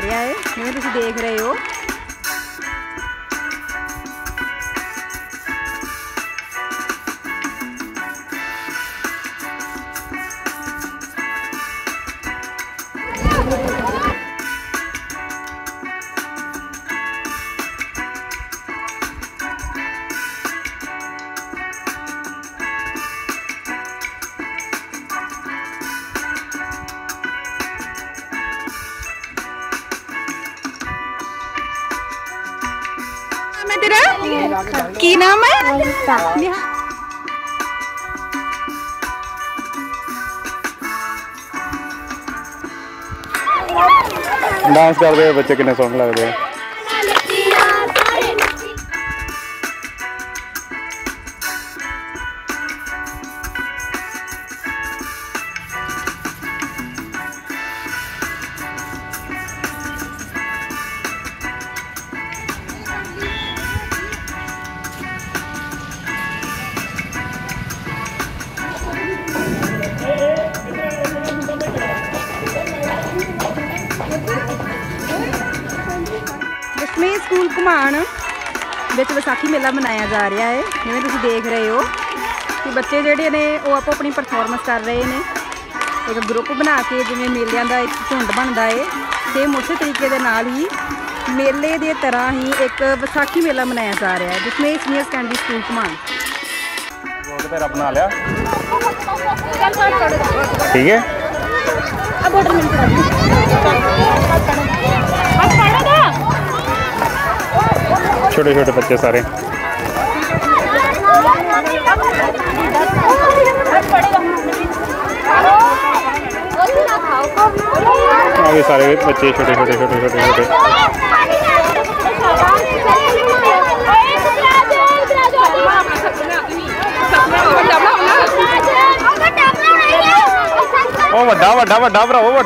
ਜਾ ਰਿਹਾ ਹੈ ਜਿਵੇਂ ਤੁਸੀਂ ਦੇਖ ਰਹੇ ਹੋ है तेरा? की नाम है? डांस कर रहे बच्चे कितने सॉन्ग लग रहे हैं। ਘੁਮਾਣ। ਵਿੱਚ ਵਿਸਾਖੀ ਮੇਲਾ ਮਨਾਇਆ ਜਾ ਰਿਹਾ ਹੈ ਜਿਵੇਂ ਤੁਸੀਂ ਦੇਖ ਰਹੇ ਹੋ ਕਿ ਬੱਚੇ ਜਿਹੜੇ ਨੇ ਉਹ ਆਪੋ ਆਪਣੀ ਪਰਫਾਰਮੈਂਸ ਕਰ ਰਹੇ ਨੇ। ਇੱਕ ਗਰੁੱਪ ਬਣਾ ਕੇ ਜਿਵੇਂ ਮੇਲਿਆਂ ਦਾ ਇੱਕ ਝੁੰਡ ਬਣਦਾ ਹੈ ਸੇਮ ਉਸੇ ਤਰੀਕੇ ਦੇ ਨਾਲ ਹੀ ਮੇਲੇ ਦੇ ਤਰ੍ਹਾਂ ਹੀ ਇੱਕ ਵਿਸਾਖੀ ਮੇਲਾ ਮਨਾਇਆ ਜਾ ਰਿਹਾ ਹੈ ਦਸਵੇਂ ਸੀਨੀਅਰ ਸੈਕੰਡਰੀ ਸਕੂਲ ਬਣਾ ਲਿਆ ਠੀਕ ਹੈ। छोटे छोटे बच्चे सारे। हाँ, आगे सारे बच्चे छोटे छोटे छोटे छोटे छोटे। ओ वा वा भरा ओ वा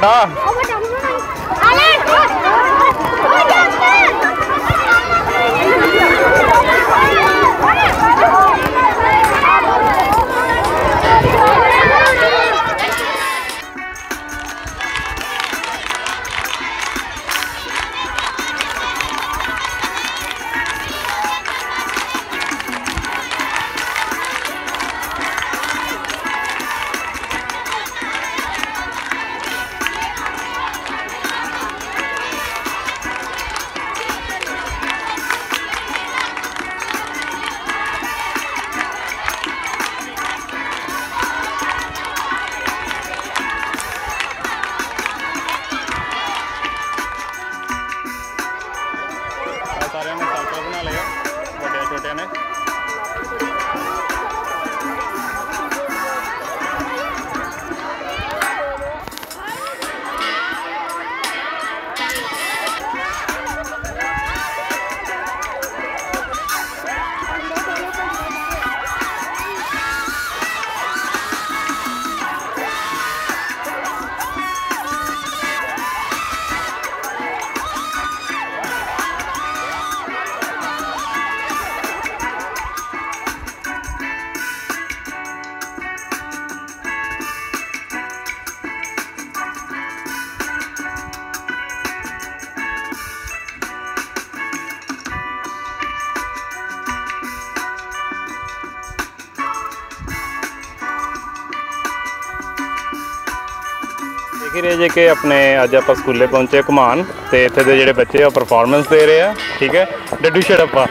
ਦੇਖ ਰਹੇ ਜੇ ਕਿ ਆਪਣੇ ਅੱਜ ਆਪਾਂ ਸਕੂਲੇ ਪਹੁੰਚੇ ਘੁਮਾਣ ਤੇ ਇੱਥੇ ਦੇ ਜਿਹੜੇ ਬੱਚੇ ਆ ਪਰਫਾਰਮੈਂਸ ਦੇ ਰਹੇ ਆ, ਠੀਕ ਹੈ? ਡੱਡੂ ਛੜੱਪਾ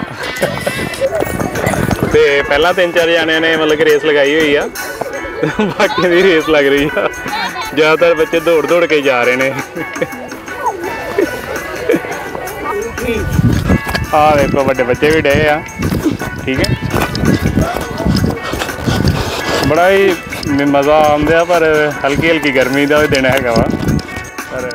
ਤੇ ਪਹਿਲਾਂ ਤਿੰਨ ਚਾਰ ਜਣਿਆਂ ਨੇ ਮਤਲਬ ਕਿ ਰੇਸ ਲਗਾਈ ਹੋਈ ਆ। ਬਾਕੀ ਦੀ ਰੇਸ ਲੱਗ ਰਹੀ ਆ। ਜ਼ਿਆਦਾਤਰ ਬੱਚੇ ਦੌੜ ਦੌੜ ਕੇ ਜਾ ਰਹੇ ਨੇ। ਆ ਵੇਖੋ, ਵੱਡੇ ਬੱਚੇ ਵੀ ਡੇ ਆ। ਠੀਕ ਹੈ? ਬੜਾ ਹੀ ਮਜ਼ਾ ਆਉਂਦਾ ਪਰ ਹਲਕੀ ਹਲਕੀ ਗਰਮੀ ਦਾ ਵੀ ਦਿਨ ਹੈਗਾ ਵਾ। ਪਰ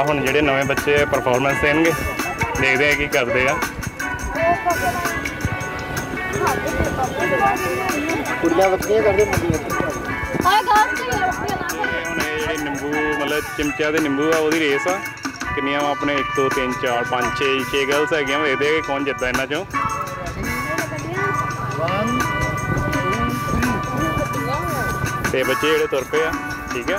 ਹੁਣ ਜਿਹੜੇ ਨਵੇਂ ਬੱਚੇ ਪਰਫਾਰਮੈਂਸ ਦੇਣਗੇ ਦੇਖਦੇ ਆ ਕੀ ਕਰਦੇ ਆ ਕੁੜੀਆਂ ਬੱਚੀਆਂ ਕਰਦੇ ਮੁੰਡੀਆਂ ਹੁਣ ਇਹ ਜਿਹੜੇ ਨਿੰਬੂ ਮਤਲਬ ਚਿਮਚਿਆਂ ਦੇ ਨਿੰਬੂ ਆ ਉਹਦੀ ਰੇਸ ਆ ਕਿੰਨੀਆਂ ਵਾ ਆਪਣੇ 1 2 3 4 5 6 6 ਗਰਲਸ ਹੈਗੀਆਂ ਦੇਖਦੇ ਆ ਕਿ ਕੌਣ ਜਿੱਤਦਾ ਇਹਨਾਂ ਚੋਂ ਤੇ ਬੱਚੇ ਜਿਹੜੇ ਤੁਰ ਪਏ ਆ ਠੀਕ ਆ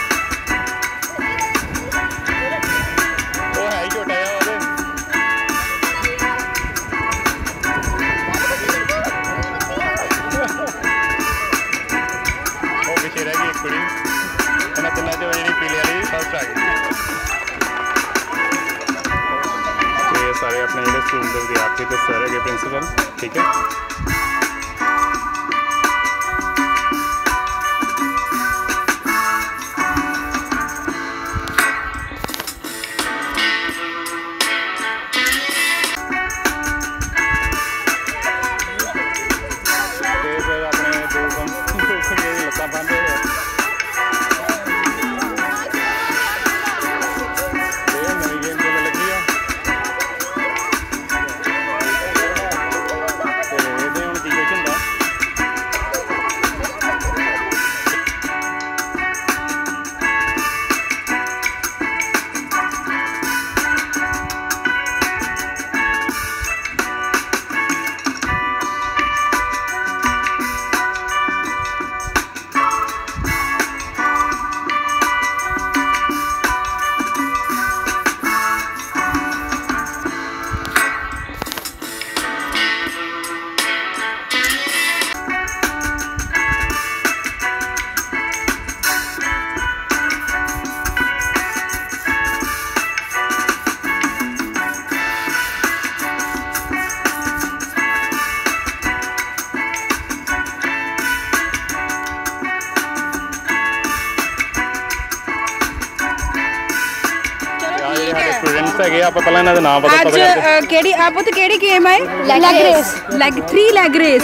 ਸਾਡੇ ਸਟੂਡੈਂਟਸ ਹੈਗੇ ਆ, ਆਪਾਂ ਪਹਿਲਾਂ ਇਹਨਾਂ ਦੇ ਨਾਮ ਪਤਾ ਅੱਜ ਪਤਾ ਕਰਦੇ ਅ, ਕਿਹੜੀ ਆਪ ਤੇ ਕਿਹੜੀ ਗੇਮ ਹੈ Leg race. Leg 3 leg race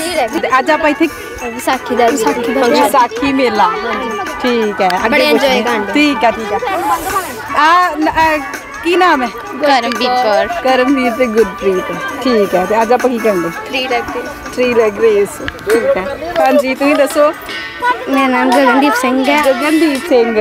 ਅੱਜ ਆਪਾਂ ਇੱਥੇ ਵਿਸਾਖੀ ਦਾ ਵਿਸਾਖੀ ਦਾ ਵਿਸਾਖੀ ਮੇਲਾ ਠੀਕ ਹੈ ਅੱਗੇ ਬੜੇ enjoy ਪੁੱਛਦੇ। ਕਰਦੇ। ਠੀਕ ਹੈ ਠੀਕ ਹੈ ਆ ਨ- ਅ, ਕੀ ਨਾਮ ਹੈ ਕਰਮਵੀਰ ਕੌਰ ਕਰਮਵੀਰ ਤੇ ਗੁਰਪ੍ਰੀਤ ਠੀਕ ਹੈ ਤੇ ਅੱਜ ਆਪਾਂ ਕੀ ਕਰਾਂਗੇ 3 ਲੱਗੇ 3 ਲੈਗ ਰੇਸ ਠੀਕ ਹੈ ਹਾਂਜੀ ਤੁਸੀਂ ਦੱਸੋ ਮੇਰਾ ਨਾਮ ਗਗਨਦੀਪ ਸਿੰਘ ਹੈ ਗਗਨਦੀਪ ਸਿੰਘ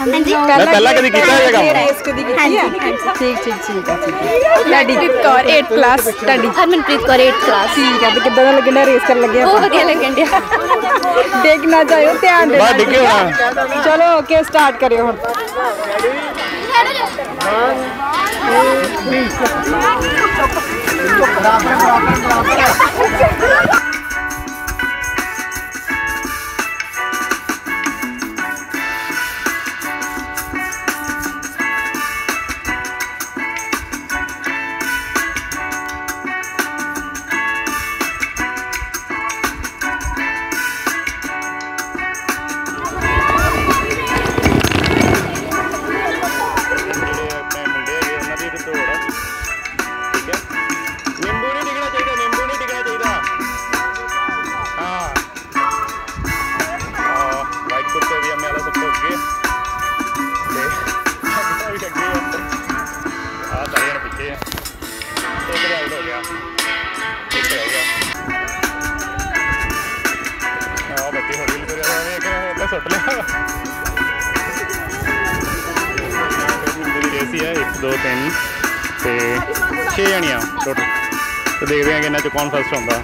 ਮੈਂ ਪਹਿਲਾਂ ਕਦੀ ਕੀਤਾ ਇਹ ਕੰਮ ਠੀਕ ਠੀਕ ਠੀਕ ਆ ਹਰਮਨਪ੍ਰੀਤ ਕੌਰ 8th ਕਲਾਸ ਤੁਹਾਡੀ ਹਰਮਨਪ੍ਰੀਤ ਕੌਰ 8th ਕਲਾਸ ਠੀਕ ਆ ਤੇ ਕਿੱਦਾਂ ਦਾ ਲੱਗਣ ਡਿਆ ਰੇਸ ਕਰਨ ਲੱਗੇ ਬਹੁਤ ਵਧੀਆ ਲੱਗਣ ਡਿਆ ਡਿੱਗ ਨਾ ਜਾਇਓ ਧਿਆਨ ਦੇ ਬਾ ਡਿੱਗੇ ਹੋਣਾ ਚਲੋ ਓਕੇ ਸਟਾਰਟ ਕਰਿਓ ਹੁਣ ਰੈਡੀ 1 2 3 ਸੁੱਟ ਲਿਆ। ਮੁੰਡੇ ਦੀ ਰੇਸ ਹੀ ਹੈ 1 2 3 ਤੇ 6 ਜਣੀਆਂ ਟੋਟਲ ਤੇ ਦੇਖਦੇ ਹਾਂ ਕਿ ਇਹਨਾਂ ਚ ਕੌਣ ਫਸਟ ਹੁੰਦਾ।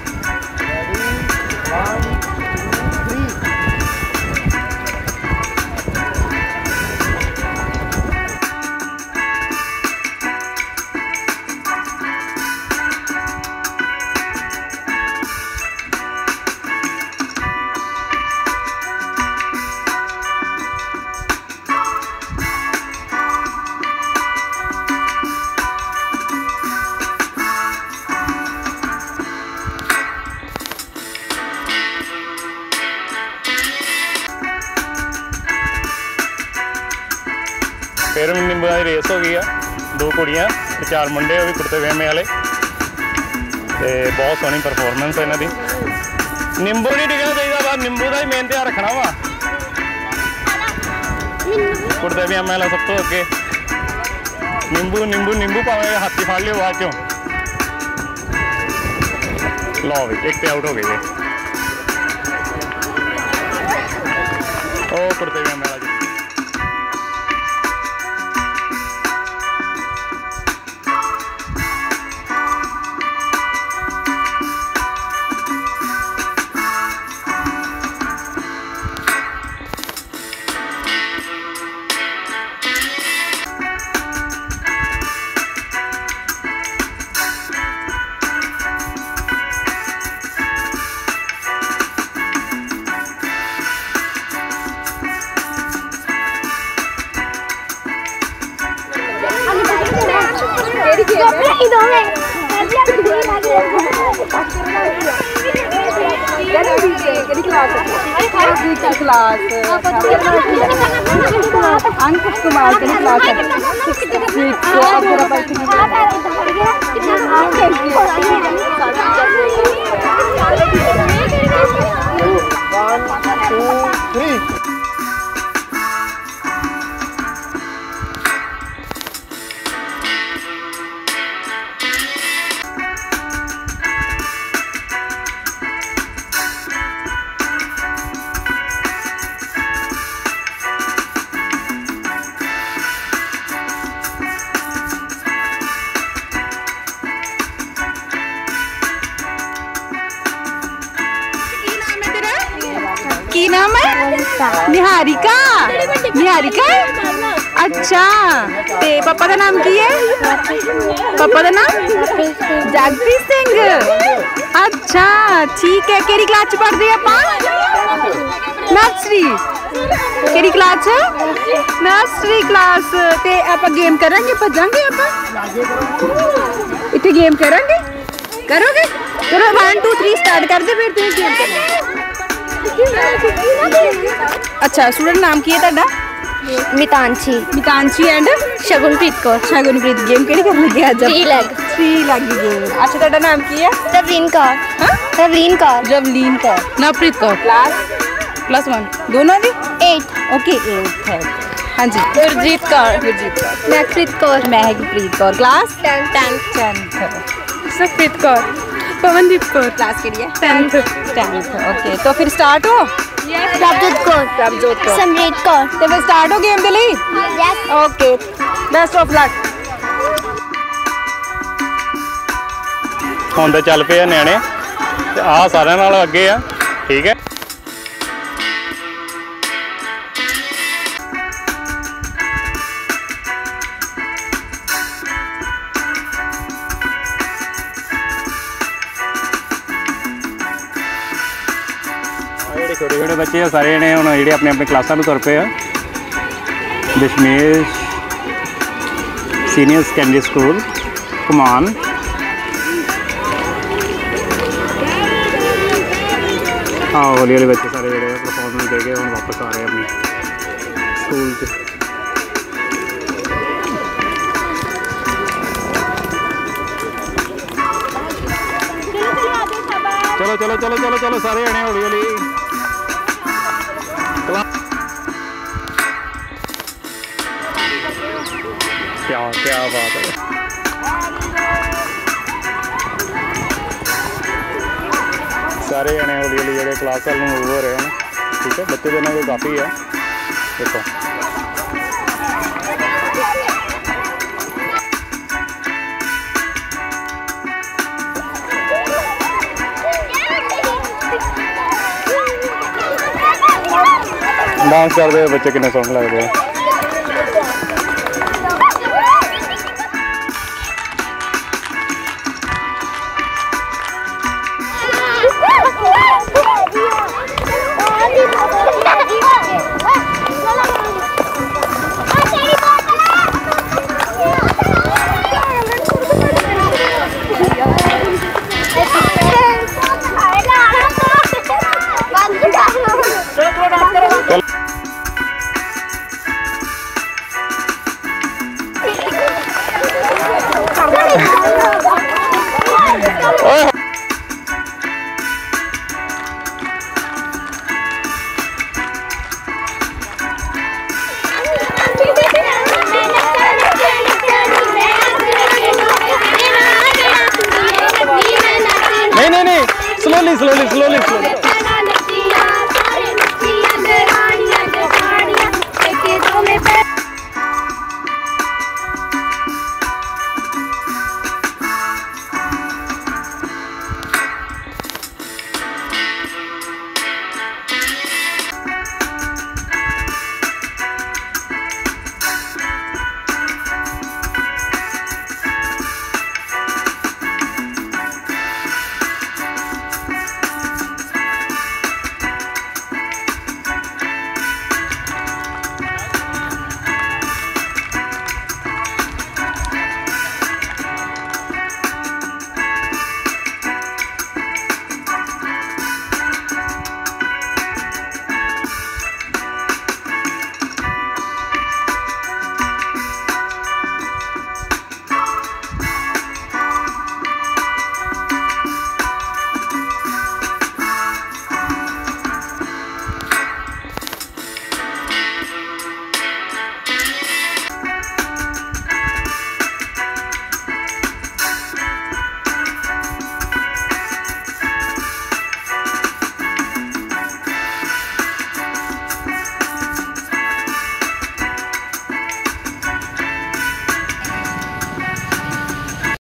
ਕੁੜੀਆਂ ਤੇ ਚਾਰ ਮੁੰਡੇ ਉਹ ਵੀ ਕੁੜਤੇ ਪਜਾਮੇ ਵਾਲੇ ਤੇ ਬਹੁਤ ਸੋਹਣੀ ਪਰਫਾਰਮੈਂਸ ਹੈ ਇਹਨਾਂ ਦੀ ਨਿੰਬੂ ਨਹੀਂ ਡਿੱਗਣਾ ਚਾਹੀਦਾ ਬਾ ਨਿੰਬੂ ਦਾ ਹੀ ਮੇਨ ਧਿਆਨ ਰੱਖਣਾ ਵਾ ਕੁੜਤੇ ਪਜਾਮੇ ਵਾਲਾ ਸਭ ਤੋਂ ਅੱਗੇ ਨਿੰਬੂ ਨਿੰਬੂ ਨਿੰਬੂ ਭਾਵੇਂ ਹੱਥੀ ਫੜ ਲਿਓ ਬਾਅਦ ਚੋਂ ਲਓ ਵੀ ਇੱਕ ਤੇ ਆਊਟ ਹੋ ਗਏ ਜੀ ਉਹ ਕੁੜਤੇ ਪਜਾਮੇ Okay. ਕੀ ਨਾਮ ਹੈ ਨਿਹਾਰਿਕਾ ਨਿਹਾਰਿਕਾ ਅੱਛਾ ਤੇ ਪਾਪਾ ਦਾ ਨਾਮ ਕੀ ਹੈ ਪਾਪਾ ਦਾ ਨਾਮ ਜਗਪ੍ਰੀਤ ਸਿੰਘ ਅੱਛਾ ਠੀਕ ਹੈ ਕਿਹੜੀ ਕਲਾਸ ਚ ਪੜ੍ਹਦੇ ਆਪਾਂ ਨਰਸਰੀ ਕਿਹੜੀ ਕਲਾਸ ਚ ਨਰਸਰੀ ਕਲਾਸ ਤੇ ਆਪਾਂ ਗੇਮ ਕਰਾਂਗੇ ਭੱਜਾਂਗੇ ਆਪਾਂ ਇੱਥੇ ਗੇਮ ਕਰਾਂਗੇ ਕਰੋਗੇ ਚਲੋ 1 2 3 ਸਟਾਰਟ ਕਰਦੇ ਫਿਰ ਤੁਸੀਂ ਗੇਮ ਕਰਨਾ ਅੱਛਾ ਸਟੂਡੈਂਟ ਨਾਮ ਕੀ ਹੈ ਤੁਹਾਡਾ ਮਿਤਾਂਸ਼ੀ ਮਿਤਾਂਸ਼ੀ ਐਂਡ ਸ਼ਗੁਨਪ੍ਰੀਤ ਕੌਰ ਸ਼ਗੁਨਪ੍ਰੀਤ ਗੇਮ ਕਿਹੜੀ ਕਰਨ ਲੱਗੇ ਅੱਜ Three leg. 3 ਲੱਗ ਗੇਮ ਅੱਛਾ ਤੁਹਾਡਾ ਨਾਮ ਕੀ ਹੈ ਰਵਲੀਨ ਕੌਰ ਹਾਂ ਰਵਲੀਨ ਕੌਰ ਜਵਲੀਨ ਕੌਰ ਨਵਪ੍ਰੀਤ ਕੌਰ ਕਲਾਸ ਪਲੱਸ 1 ਦੋਨੋਂ ਦੀ 8 ਓਕੇ 8 ਹੈ ਹਾਂਜੀ Gurjeet Kaur Gurjeet Kaur ਮੈਕਪ੍ਰੀਤ Kaur Mehakpreet Kaur class 10 10th Sukhpreet Kaur Pawandeep Kaur class ਕਿਹੜੀ ਹੈ 10th 10th ਓਕੇ तो फिर स्टार्ट हो ਪ੍ਰਭਜੋਤ ਕੌਰ प्रभजोत कौर ਸਮਰੀਤ ਕੌਰ ਤੇ ਫਿਰ ਸਟਾਰਟ ਹੋ ਗੇਮ ਦੇ ਲਈ yes okay best of luck ਹੁਣ ਤੇ ਚੱਲ ਪਏ ਆ ਨਿਆਣੇ ਤੇ ਆਹ ਸਾਰਿਆਂ ਨਾਲ ਅੱਗੇ ਆ ਆ ਸਾਰੇ ਜਣੇ ਹੁਣ ਜਿਹੜੇ ਆਪਣੇ ਆਪਣੇ ਕਲਾਸਾਂ ਨੂੰ ਤੁਰ ਪਏ ਆ Dashmesh senior secondary school come on ਹਾਂ ਹੌਲੀ ਹੌਲੀ ਬੱਚੇ ਸਾਰੇ ਜਿਹੜੇ ਪਰਫਾਰਮੈਂਸ ਦੇ ਕੇ ਹੁਣ ਵਾਪਸ ਆ ਰਹੇ ਆ ਆਪਣੇ ਸਕੂਲ 'ਚ ਚਲੋ ਚਲੋ ਚਲੋ ਚਲੋ ਚਲੋ ਸਾਰੇ ਜਣੇ ਹੌਲੀ ਹੌਲੀ क्या क्या बात है सारे जने हौली हौली जो क्लास वाल मूव हो रहे हैं ठीक है, बच्चे देने को काफ़ी है। देखो। डांस करते बच्चे किन्ने सोने लगते हैं। slowly, slowly, slowly, slowly.